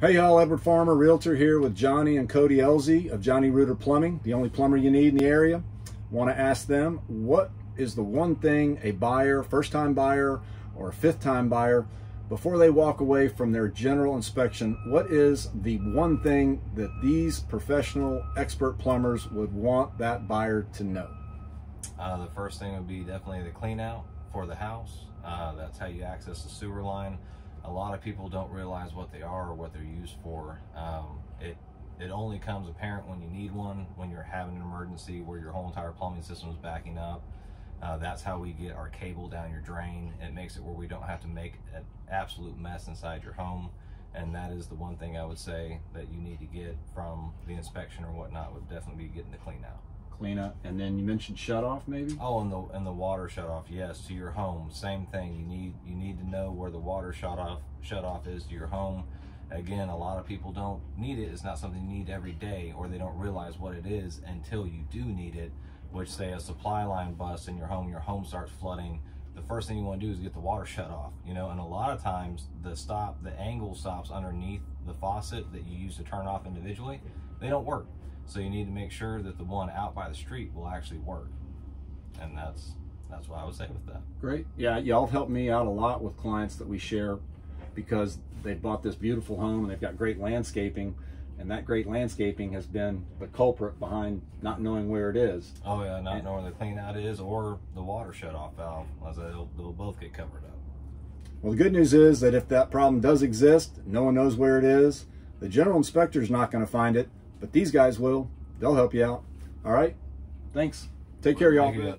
Hey y'all, Edward Farmer, Realtor here with Johnny and Cody Elzie of Johnny Rooter Plumbing, the only plumber you need in the area. Want to ask them, what is the one thing a buyer, first time buyer or a fifth time buyer, before they walk away from their general inspection, what is the one thing that these professional expert plumbers would want that buyer to know? Uh, the first thing would be definitely the clean out for the house. Uh, that's how you access the sewer line a lot of people don't realize what they are or what they're used for. Um, it it only comes apparent when you need one, when you're having an emergency where your whole entire plumbing system is backing up. Uh, that's how we get our cable down your drain. It makes it where we don't have to make an absolute mess inside your home. And that is the one thing I would say that you need to get from the inspection or whatnot would definitely be getting the clean out cleanup. And then you mentioned shut off maybe? Oh, and the and the water shut off. Yes, to your home. Same thing. You need you know where the water shut off shut off is to your home. Again, a lot of people don't need it. It's not something you need every day, or they don't realize what it is until you do need it. Which say a supply line busts in your home, your home starts flooding. The first thing you want to do is get the water shut off. You know, and a lot of times the stop, the angle stops underneath the faucet that you use to turn off individually, they don't work so you need to make sure that the one out by the street will actually work. And that's that's what I would say with that. Great. Yeah, y'all have helped me out a lot with clients that we share because they bought this beautiful home and they've got great landscaping and that great landscaping has been the culprit behind not knowing where it is. Oh yeah, not and, knowing where the clean out is or the water shut off valve, as they'll, they'll both get covered up. Well, the good news is that if that problem does exist, no one knows where it is. The general inspector is not going to find it. But these guys will. They'll help you out. All right? Thanks. Take care, y'all.